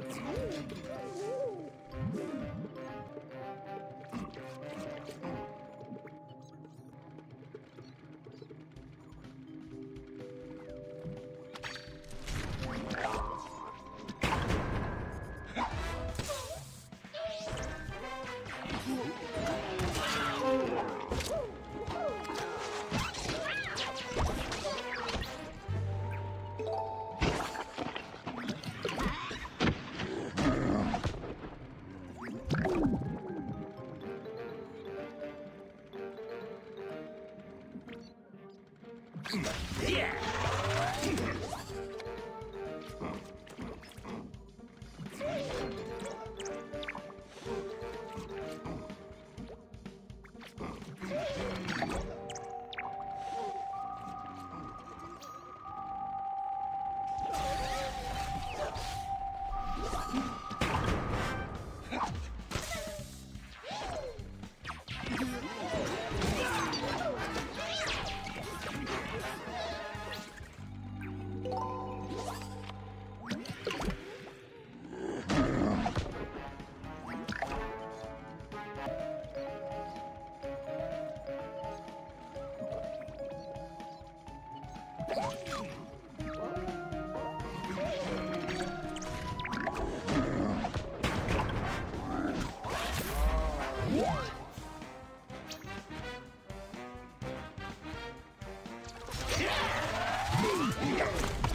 Oh, my God. Yeah! Yeah.